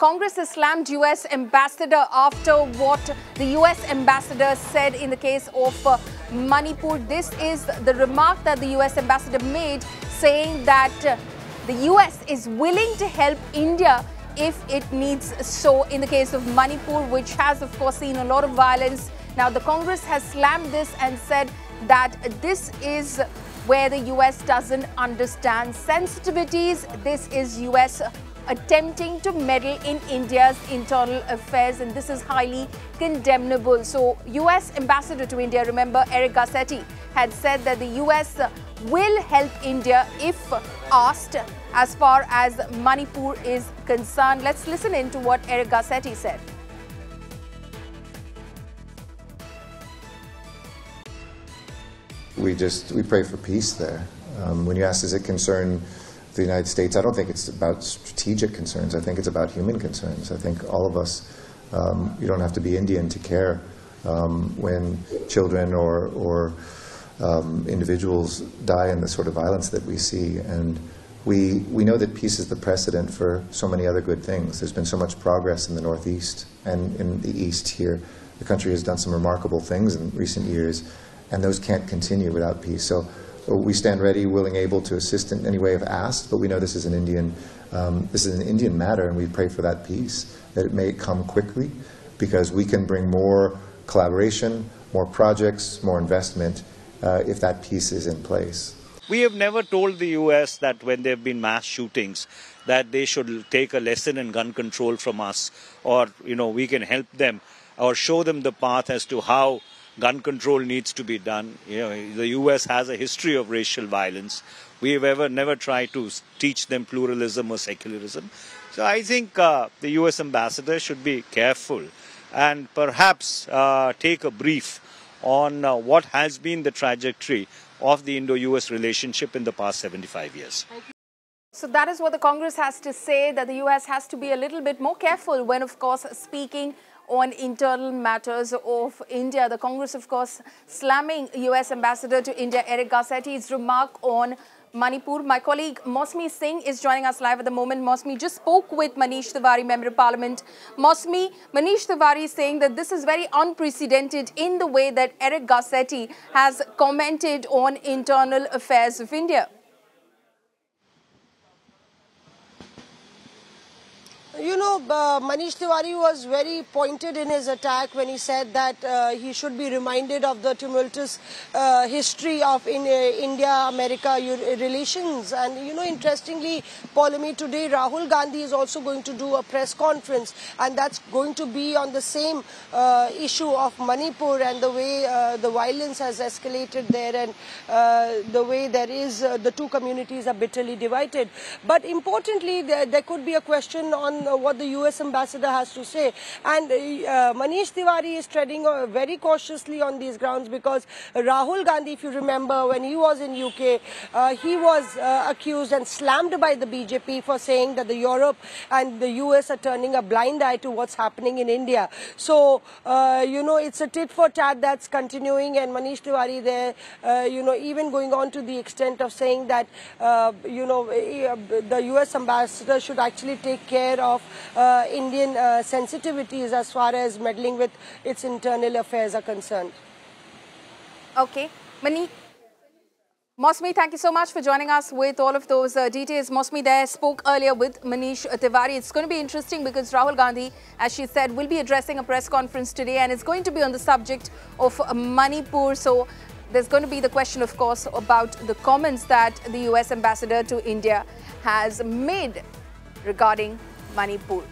Congress has slammed US ambassador after what the US ambassador said in the case of uh, Manipur. This is the remark that the US ambassador made saying that uh, the US is willing to help India if it needs so in the case of Manipur, which has of course seen a lot of violence. Now the Congress has slammed this and said that this is where the US doesn't understand sensitivities. This is US attempting to meddle in India's internal affairs and this is highly condemnable. So US Ambassador to India, remember Eric Garcetti had said that the US will help India if asked as far as Manipur is concerned. Let's listen in to what Eric Garcetti said. We just we pray for peace there. Um, when you ask, does it concern the United States, I don't think it's about strategic concerns. I think it's about human concerns. I think all of us, um, you don't have to be Indian to care um, when children or, or um, individuals die in the sort of violence that we see. And we, we know that peace is the precedent for so many other good things. There's been so much progress in the Northeast and in the East here. The country has done some remarkable things in recent years, and those can't continue without peace. So we stand ready, willing, able to assist in any way if asked, but we know this is an Indian, um, this is an Indian matter, and we pray for that peace, that it may come quickly, because we can bring more collaboration, more projects, more investment, uh, if that peace is in place. We have never told the US that when there have been mass shootings, that they should take a lesson in gun control from us, or you know we can help them or show them the path as to how gun control needs to be done. You know, the U.S. has a history of racial violence. We have ever never tried to teach them pluralism or secularism. So I think uh, the U.S. ambassador should be careful and perhaps uh, take a brief on uh, what has been the trajectory of the Indo-U.S. relationship in the past 75 years. So that is what the Congress has to say, that the U.S. has to be a little bit more careful when, of course, speaking on internal matters of India. The Congress, of course, slamming U.S. Ambassador to India Eric Garcetti's remark on Manipur. My colleague Mausami Singh is joining us live at the moment. Mausami just spoke with Manish Tiwari, Member of Parliament. Mausami, Manish Tiwari is saying that this is very unprecedented in the way that Eric Garcetti has commented on internal affairs of India. You know, uh, Manish Tiwari was very pointed in his attack when he said that uh, he should be reminded of the tumultuous uh, history of in, uh, India-America relations. And, you know, interestingly, Paulami, today Rahul Gandhi is also going to do a press conference and that's going to be on the same uh, issue of Manipur and the way uh, the violence has escalated there and the way there is, the two communities are bitterly divided. But importantly, there, there could be a question on what the US ambassador has to say. And uh, Manish Tiwari is treading uh, very cautiously on these grounds because Rahul Gandhi, if you remember, when he was in UK, uh, he was uh, accused and slammed by the BJP for saying that the Europe and the US are turning a blind eye to what's happening in India. So, uh, you know, it's a tit for tat that's continuing and Manish Tiwari there, you know, even going on to the extent of saying that, you know, the US ambassador should actually take care of uh, Indian uh, sensitivities as far as meddling with its internal affairs are concerned. Okay. Mani, Mausami, thank you so much for joining us with all of those uh, details. Mausami there spoke earlier with Manish Tiwari. It's going to be interesting because Rahul Gandhi, as she said, will be addressing a press conference today and it's going to be on the subject of Manipur. So there's going to be the question, of course, about the comments that the US ambassador to India has made regarding Manipur.